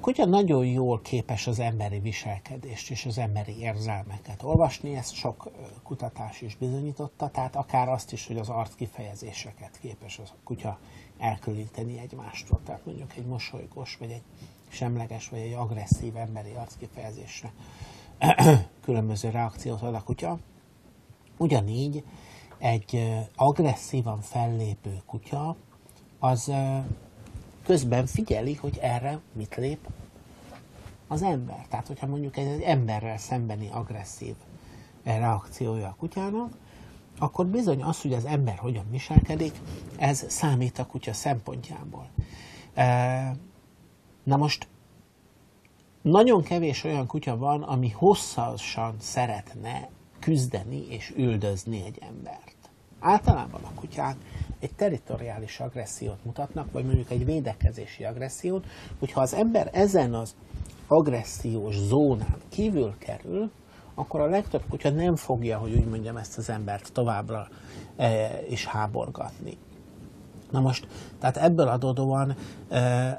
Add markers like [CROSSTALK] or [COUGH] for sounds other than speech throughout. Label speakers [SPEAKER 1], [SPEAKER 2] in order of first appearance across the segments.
[SPEAKER 1] kutya nagyon jól képes az emberi viselkedést és az emberi érzelmeket olvasni, ezt sok kutatás is bizonyította, tehát akár azt is, hogy az arc kifejezéseket képes a kutya elkülöníteni egymástól. Tehát mondjuk egy mosolygós, vagy egy semleges, vagy egy agresszív emberi arckifejezésre [CLEARS THROAT] különböző reakciót ad a kutya. Ugyanígy egy agresszívan fellépő kutya az közben figyeli, hogy erre mit lép az ember. Tehát, hogyha mondjuk egy emberrel szembeni agresszív reakciója a kutyának, akkor bizony az, hogy az ember hogyan viselkedik, ez számít a kutya szempontjából. Na most nagyon kevés olyan kutya van, ami hosszasan szeretne küzdeni és üldözni egy embert. Általában a kutyák egy teritoriális agressziót mutatnak, vagy mondjuk egy védekezési agressziót, hogyha az ember ezen az agressziós zónán kívül kerül, akkor a legtöbb kutya nem fogja, hogy úgy mondjam, ezt az embert továbbra e, is háborgatni. Na most, tehát ebből adódóan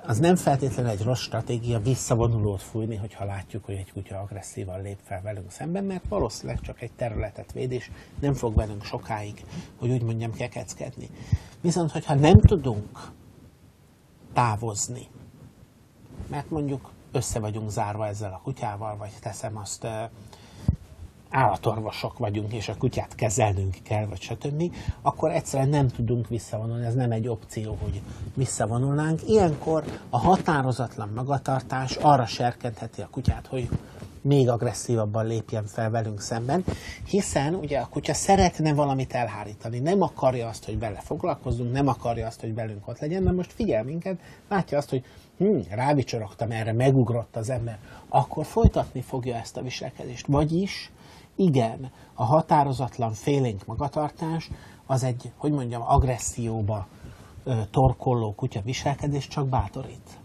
[SPEAKER 1] az nem feltétlenül egy rossz stratégia visszavonulót fújni, hogyha látjuk, hogy egy kutya agresszívan lép fel velünk szemben, mert valószínűleg csak egy területet véd, és nem fog velünk sokáig, hogy úgy mondjam, kekeckedni. Viszont, hogyha nem tudunk távozni, mert mondjuk össze vagyunk zárva ezzel a kutyával, vagy teszem azt, állatorvosok vagyunk, és a kutyát kezelnünk kell, vagy stb., akkor egyszerűen nem tudunk visszavonulni, ez nem egy opció, hogy visszavonulnánk. Ilyenkor a határozatlan magatartás arra serkentheti a kutyát, hogy még agresszívabban lépjen fel velünk szemben, hiszen ugye a kutya szeretne valamit elhárítani, nem akarja azt, hogy vele foglalkozzunk, nem akarja azt, hogy velünk ott legyen, de most figyel minket, látja azt, hogy hm, rávicsorogtam erre, megugrott az ember, akkor folytatni fogja ezt a viselkedést. Vagyis igen, a határozatlan félénk magatartás az egy, hogy mondjam, agresszióba torkolló kutya viselkedés csak bátorít.